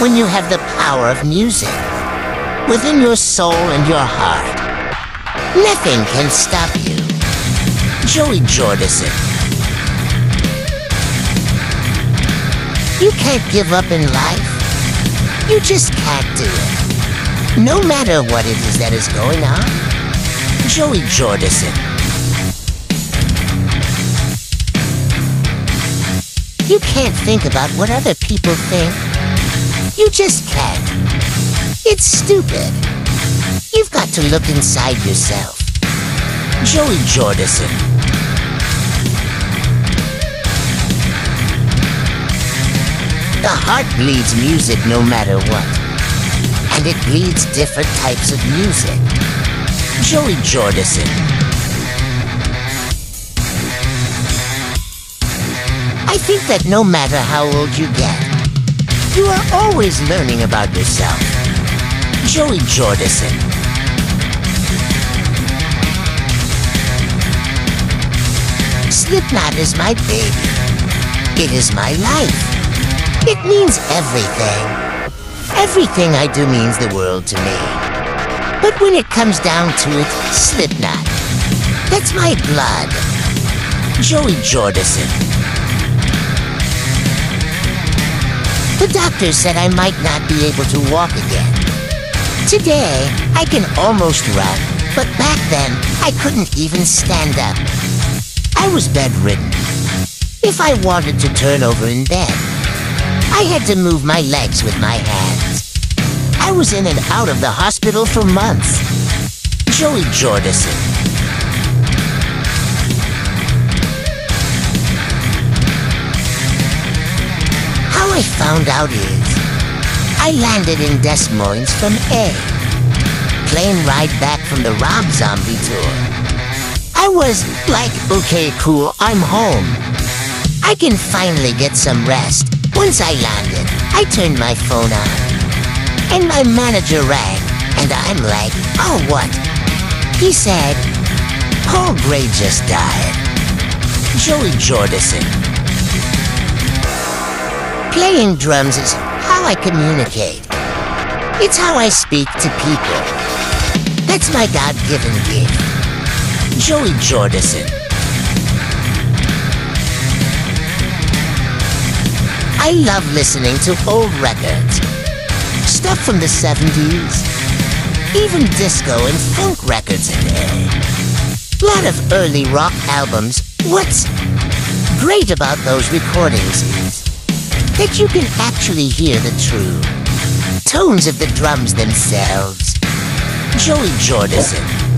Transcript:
when you have the power of music within your soul and your heart. Nothing can stop you. Joey Jordison. You can't give up in life. You just can't do it. No matter what it is that is going on. Joey Jordison. You can't think about what other people think. You just can't. It's stupid. You've got to look inside yourself. Joey Jordison. The heart bleeds music no matter what. And it bleeds different types of music. Joey Jordison. I think that no matter how old you get, you are always learning about yourself. Joey Jordison. Slipknot is my baby. It is my life. It means everything. Everything I do means the world to me. But when it comes down to it, Slipknot. That's my blood. Joey Jordison. The doctor said I might not be able to walk again. Today, I can almost run, but back then, I couldn't even stand up. I was bedridden. If I wanted to turn over in bed, I had to move my legs with my hands. I was in and out of the hospital for months. Joey Jordison. I found out is, I landed in Des Moines from A. Plane ride back from the Rob Zombie tour. I was like, okay, cool, I'm home. I can finally get some rest. Once I landed, I turned my phone on. And my manager rang, and I'm like, oh, what? He said, Paul Gray just died. Joey Jordison. Playing drums is how I communicate. It's how I speak to people. That's my God-given gift. Joey Jordison. I love listening to old records. Stuff from the 70s. Even disco and funk records in there. Lot of early rock albums. What's great about those recordings that you can actually hear the true tones of the drums themselves. Joey Jordison.